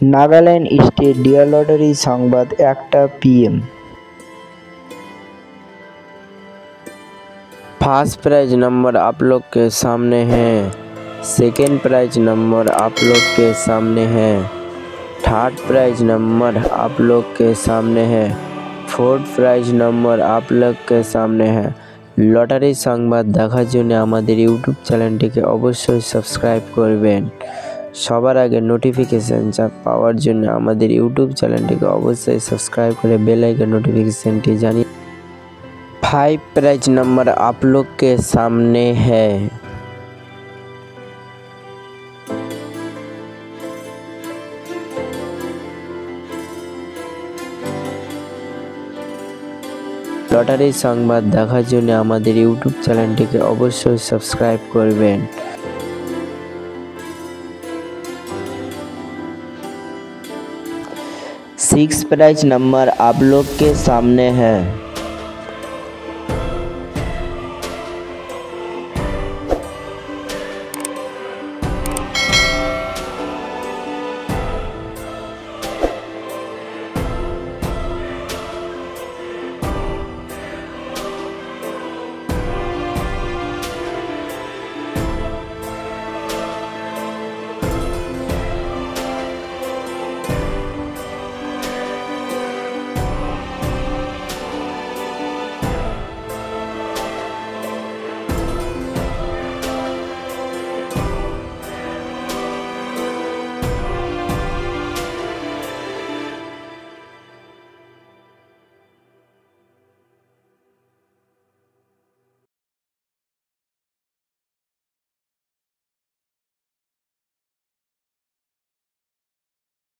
Nagaland state dear lottery সংবাদ একটা PM first prize number आप लोग के सामने है सेकेंड प्राइज नंबर आप लोग के सामने है थर्ड प्राइज नंबर आप लोग के सामने है फोर्थ प्राइज नंबर आप लोग के सामने है লটারি সংবাদ দেখার জন্য আমাদের ইউটিউব চ্যানেলটিকে অবশ্যই সাবস্ক্রাইব করবেন সবার আগে নোটিফিকেশানটা পাওয়ার জন্য আমাদের ইউটিউব চ্যানেলটিকে অবশ্যই সাবস্ক্রাইব করে বেল আইকন নোটিফिकेशनটি জানিয়ে फाइव प्राइज नंबर आप लोग के सामने है লটারির সংবাদ দেখার জন্য আমাদের ইউটিউব চ্যানেলটিকে অবশ্যই সাবস্ক্রাইব করবেন सिक्स प्राइज नंबर आप लोग के सामने है।